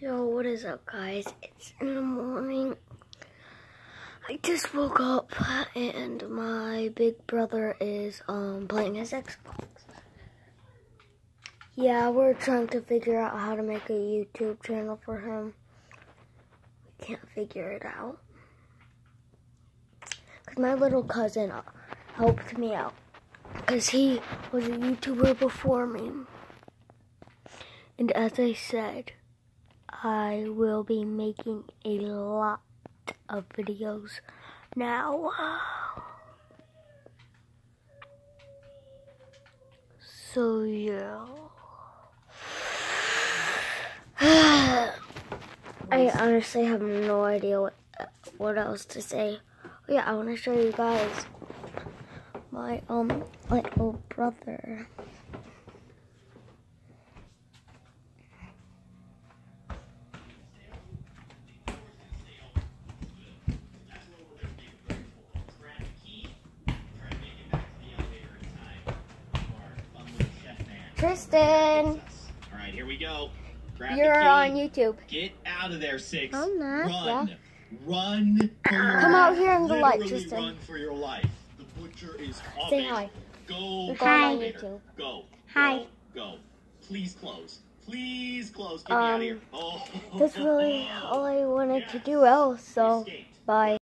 Yo, what is up, guys? It's in the morning. I just woke up and my big brother is um playing his Xbox. Yeah, we're trying to figure out how to make a YouTube channel for him. We can't figure it out. Cause my little cousin helped me out. Cause he was a YouTuber before me. And as I said, I will be making a lot of videos now. So yeah. I honestly have no idea what what else to say. Oh, yeah, I want to show you guys my um little brother. Tristen, All right, here we go. Grab you're the key. on YouTube. Get out of there, Six. I'm not, Run. Run for your Come out here in the light, Literally Tristen. run for your life. The butcher is Say coming. hi. Go. We're going on. YouTube. Go. Hi. Go. Go. Please close. Please close. Get me out of Um, here. Oh. That's really all I wanted to do else, so bye.